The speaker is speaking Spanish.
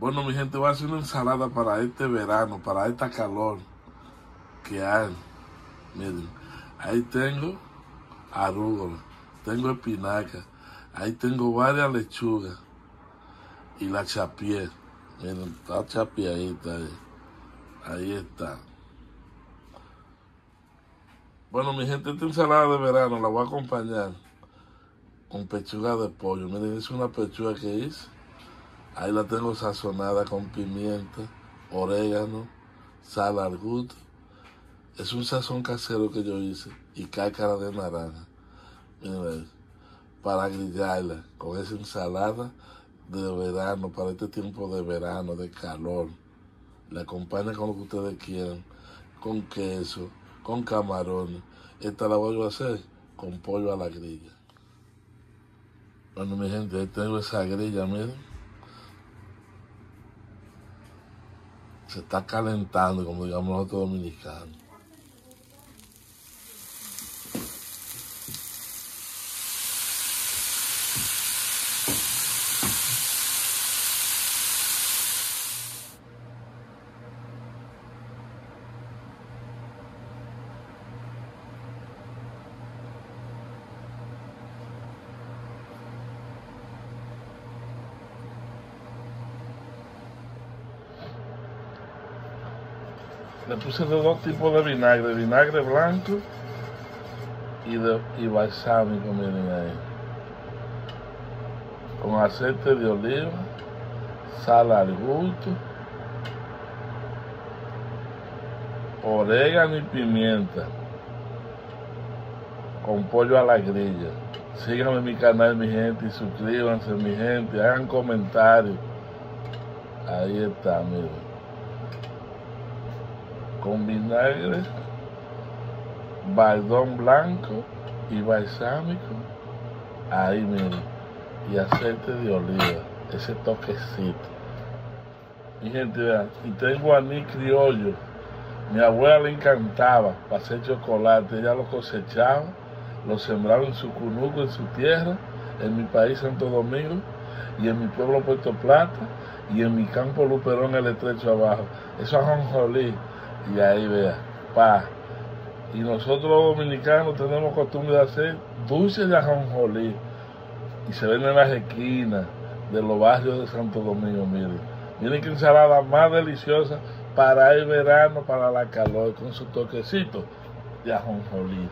Bueno, mi gente, voy a hacer una ensalada para este verano, para esta calor que hay. Miren, ahí tengo arúgula, tengo espinaca, ahí tengo varias lechugas y la chapié. Miren, está chapiadita ahí. Ahí está. Bueno, mi gente, esta ensalada de verano la voy a acompañar con pechuga de pollo. Miren, es una pechuga que hice. Ahí la tengo sazonada con pimienta, orégano, sal al gusto. Es un sazón casero que yo hice y cáscara de naranja. Miren, para grillarla con esa ensalada de verano, para este tiempo de verano, de calor. La acompaña con lo que ustedes quieran, con queso, con camarones. Esta la voy a hacer con pollo a la grilla. Bueno, mi gente, ahí tengo esa grilla, miren. Se está calentando, como digamos nosotros dominicanos. Le puse de dos tipos de vinagre, vinagre blanco y, de, y balsámico, miren ahí. Con aceite de oliva, sal al gusto, orégano y pimienta. Con pollo a la grilla. Síganme en mi canal, mi gente, y suscríbanse, mi gente. Hagan comentarios. Ahí está, miren con vinagre, baldón blanco y balsámico. Ahí miren. Y aceite de oliva. Ese toquecito. Mi gente, vean. Y tengo anís criollo. Mi abuela le encantaba para hacer chocolate. Ella lo cosechaba, lo sembraba en su cunuco, en su tierra, en mi país Santo Domingo y en mi pueblo Puerto Plata y en mi campo Luperón el estrecho abajo. Eso es ajonjolí y ahí vea, pa. Y nosotros los dominicanos tenemos costumbre de hacer dulces de ajonjolí. Y se ven en las esquinas de los barrios de Santo Domingo, miren. Miren qué ensalada más deliciosa para el verano, para la calor, con su toquecito de ajonjolí.